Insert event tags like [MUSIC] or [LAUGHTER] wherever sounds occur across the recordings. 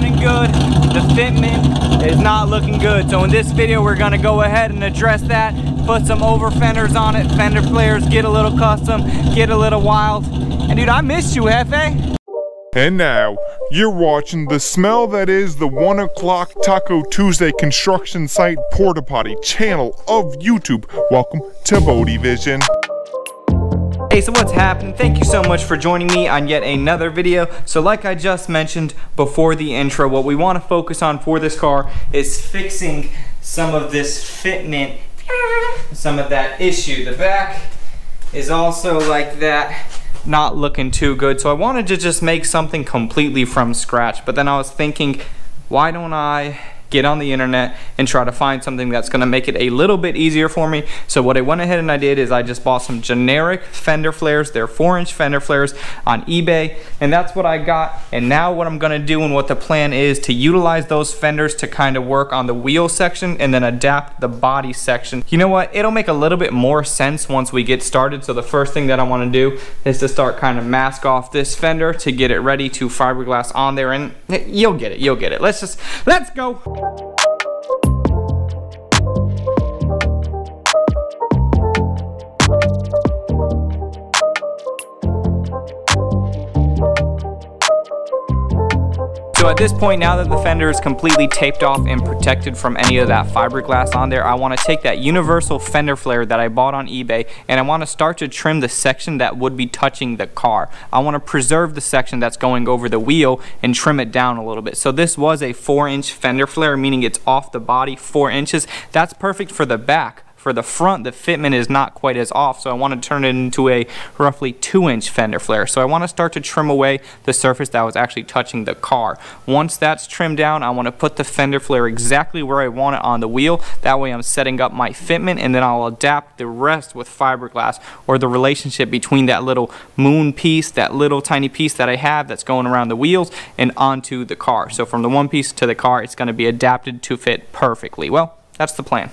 sounding good. The fitment is not looking good. So in this video, we're gonna go ahead and address that, put some over fenders on it, fender flares, get a little custom, get a little wild. And dude, I missed you, Hefe. And now, you're watching the smell that is the 1 o'clock Taco Tuesday construction site porta potty channel of YouTube. Welcome to BodeVision. Hey, so what's happening? Thank you so much for joining me on yet another video. So like I just mentioned before the intro, what we want to focus on for this car is fixing some of this fitment, some of that issue. The back is also like that not looking too good. So I wanted to just make something completely from scratch. But then I was thinking, why don't I get on the internet and try to find something that's gonna make it a little bit easier for me. So what I went ahead and I did is I just bought some generic fender flares. They're four inch fender flares on eBay. And that's what I got. And now what I'm gonna do and what the plan is to utilize those fenders to kind of work on the wheel section and then adapt the body section. You know what? It'll make a little bit more sense once we get started. So the first thing that I wanna do is to start kind of mask off this fender to get it ready to fiberglass on there. And you'll get it, you'll get it. Let's just, let's go. Thank you. So at this point, now that the fender is completely taped off and protected from any of that fiberglass on there, I want to take that universal fender flare that I bought on eBay and I want to start to trim the section that would be touching the car. I want to preserve the section that's going over the wheel and trim it down a little bit. So this was a 4 inch fender flare, meaning it's off the body 4 inches. That's perfect for the back for the front, the fitment is not quite as off, so I want to turn it into a roughly 2-inch fender flare. So I want to start to trim away the surface that was actually touching the car. Once that's trimmed down, I want to put the fender flare exactly where I want it on the wheel. That way I'm setting up my fitment, and then I'll adapt the rest with fiberglass, or the relationship between that little moon piece, that little tiny piece that I have that's going around the wheels, and onto the car. So from the one piece to the car, it's going to be adapted to fit perfectly. Well, that's the plan.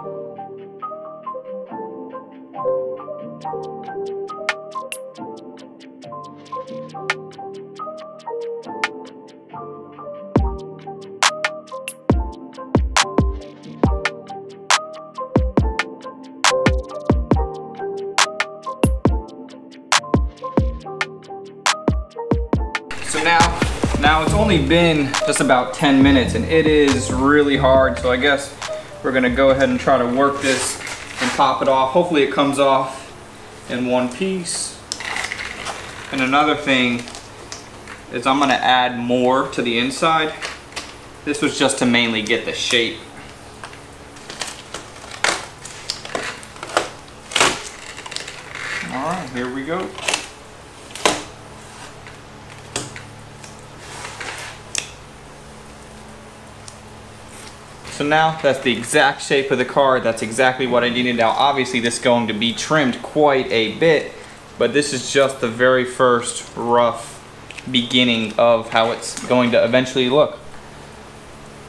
So now, now it's only been just about 10 minutes and it is really hard. So I guess we're gonna go ahead and try to work this and pop it off. Hopefully it comes off in one piece. And another thing is I'm gonna add more to the inside. This was just to mainly get the shape. All right, here we go. So now that's the exact shape of the car. That's exactly what I needed. Now obviously this is going to be trimmed quite a bit, but this is just the very first rough beginning of how it's going to eventually look.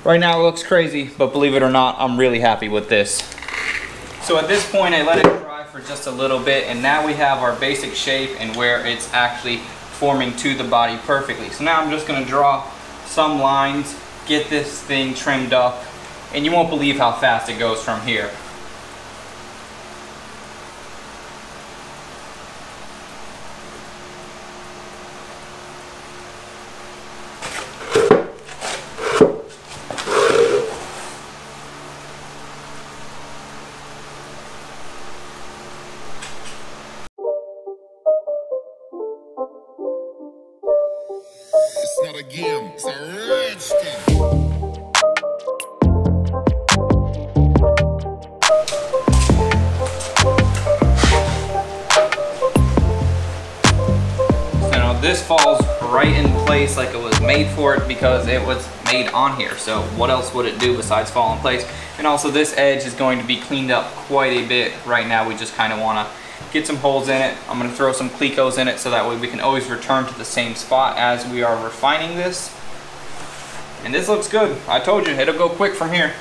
Right now it looks crazy, but believe it or not, I'm really happy with this. So at this point I let it dry for just a little bit and now we have our basic shape and where it's actually forming to the body perfectly. So now I'm just gonna draw some lines, get this thing trimmed up, and you won't believe how fast it goes from here. This falls right in place like it was made for it because it was made on here. So what else would it do besides fall in place? And also this edge is going to be cleaned up quite a bit. Right now we just kind of want to get some holes in it. I'm going to throw some Clecos in it so that way we can always return to the same spot as we are refining this. And this looks good. I told you, it'll go quick from here.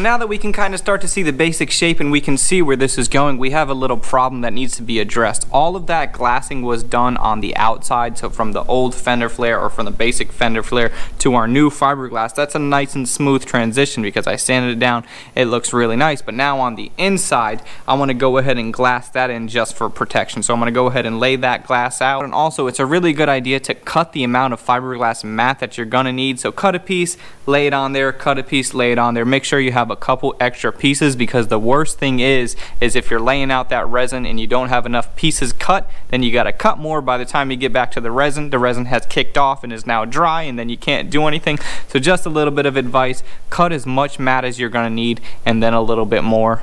Now that we can kind of start to see the basic shape and we can see where this is going, we have a little problem that needs to be addressed. All of that glassing was done on the outside, so from the old fender flare or from the basic fender flare to our new fiberglass, that's a nice and smooth transition because I sanded it down, it looks really nice. But now on the inside, I want to go ahead and glass that in just for protection. So I'm going to go ahead and lay that glass out. And also, it's a really good idea to cut the amount of fiberglass mat that you're going to need. So cut a piece, lay it on there, cut a piece, lay it on there. Make sure you have a couple extra pieces because the worst thing is, is if you're laying out that resin and you don't have enough pieces cut, then you got to cut more. By the time you get back to the resin, the resin has kicked off and is now dry and then you can't do anything. So just a little bit of advice, cut as much mat as you're going to need and then a little bit more.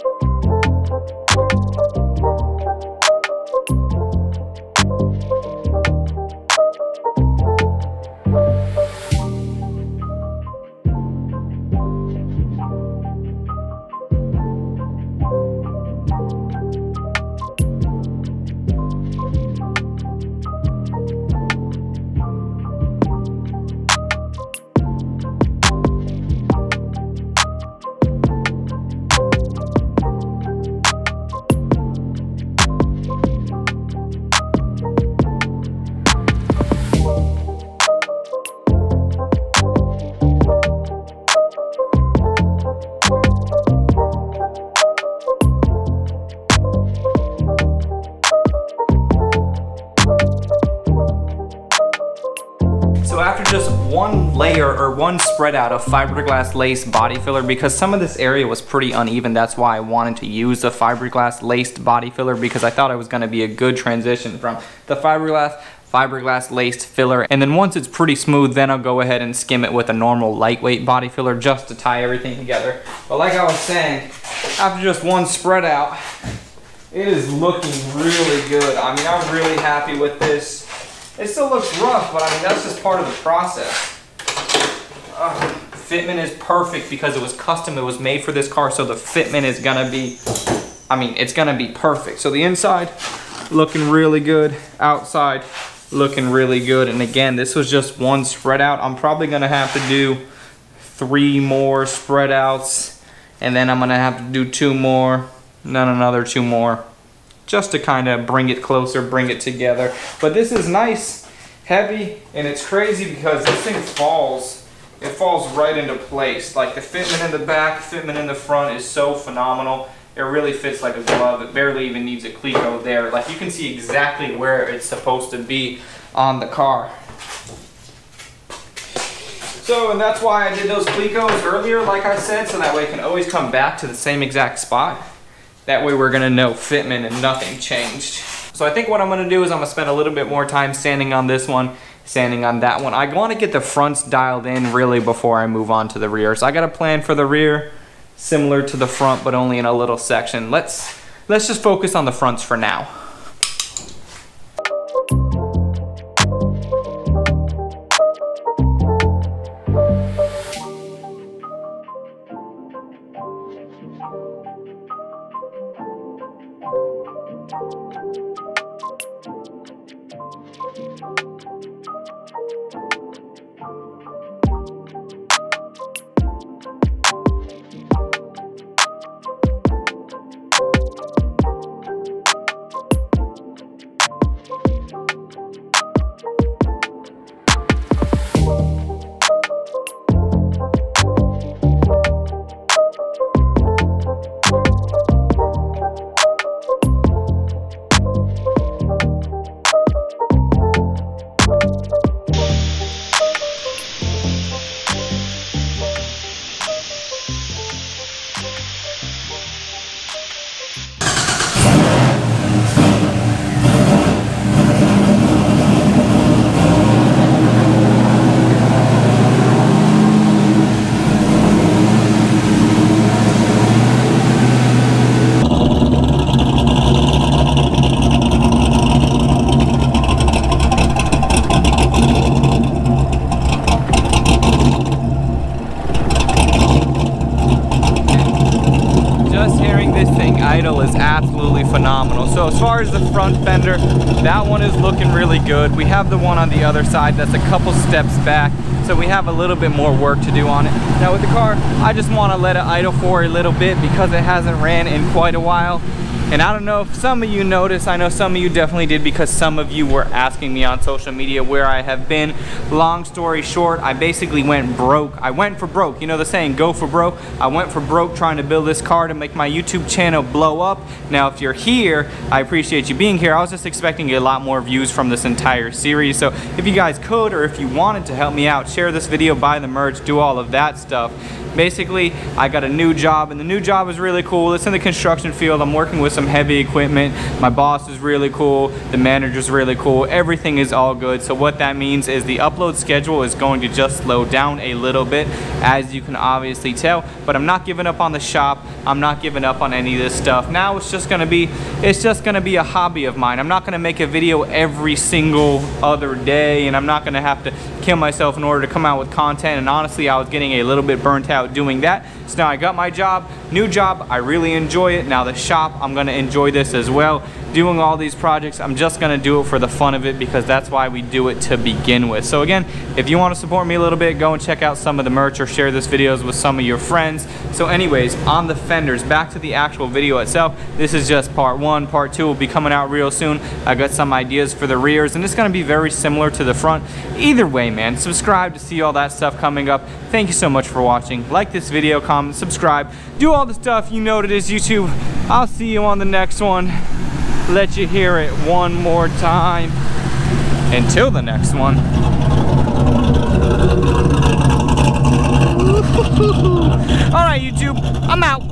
Spread out of fiberglass lace body filler, because some of this area was pretty uneven, that's why I wanted to use the fiberglass laced body filler because I thought it was gonna be a good transition from the fiberglass fiberglass laced filler and then once it's pretty smooth then I'll go ahead and skim it with a normal lightweight body filler just to tie everything together. But like I was saying, after just one spread out, it is looking really good. I mean, I'm really happy with this. It still looks rough, but I mean, that's just part of the process. Fitment is perfect because it was custom. It was made for this car, so the fitment is gonna be, I mean, it's gonna be perfect. So the inside, looking really good. Outside, looking really good. And again, this was just one spread out. I'm probably gonna have to do three more spread outs. And then I'm gonna have to do two more, then another two more just to kind of bring it closer, bring it together. But this is nice, heavy, and it's crazy because this thing falls. It falls right into place. Like the fitment in the back, fitment in the front is so phenomenal. It really fits like a glove. It barely even needs a cleco there. Like you can see exactly where it's supposed to be on the car. So, and that's why I did those clecos earlier, like I said, so that way it can always come back to the same exact spot. That way we're gonna know fitment and nothing changed. So I think what I'm gonna do is I'm gonna spend a little bit more time sanding on this one, sanding on that one. I wanna get the fronts dialed in really before I move on to the rear. So I got a plan for the rear, similar to the front, but only in a little section. Let's, let's just focus on the fronts for now. Idle is absolutely phenomenal. So as far as the front fender, that one is looking really good. We have the one on the other side that's a couple steps back. So we have a little bit more work to do on it. Now with the car, I just want to let it idle for a little bit because it hasn't ran in quite a while. And I don't know if some of you noticed, I know some of you definitely did because some of you were asking me on social media where I have been. Long story short, I basically went broke. I went for broke. You know the saying, go for broke? I went for broke trying to build this car to make my YouTube channel blow up. Now, if you're here, I appreciate you being here. I was just expecting a lot more views from this entire series. So if you guys could, or if you wanted to help me out, share this video, buy the merch, do all of that stuff basically I got a new job and the new job is really cool. It's in the construction field. I'm working with some heavy equipment. My boss is really cool. The manager's really cool. Everything is all good. So what that means is the upload schedule is going to just slow down a little bit as you can obviously tell. But I'm not giving up on the shop. I'm not giving up on any of this stuff. Now it's just gonna be, it's just gonna be a hobby of mine. I'm not gonna make a video every single other day and I'm not gonna have to kill myself in order to come out with content and honestly I was getting a little bit burnt out doing that. So now I got my job new job I really enjoy it. Now the shop I'm gonna enjoy this as well. Doing all these projects I'm just gonna do it for the fun of it because that's why we do it to begin with. So again if you want to support me a little bit go and check out some of the merch or share this videos with some of your friends. So anyways on the fenders. Back to the actual video itself. This is just part one. Part two will be coming out real soon. I got some ideas for the rears and it's gonna be very similar to the front. Either way man. Subscribe to see all that stuff coming up. Thank you so much for watching. Like this video, comment, subscribe. Do all the stuff you know it is YouTube. I'll see you on the next one. Let you hear it one more time. Until the next one. [LAUGHS] All right, YouTube, I'm out.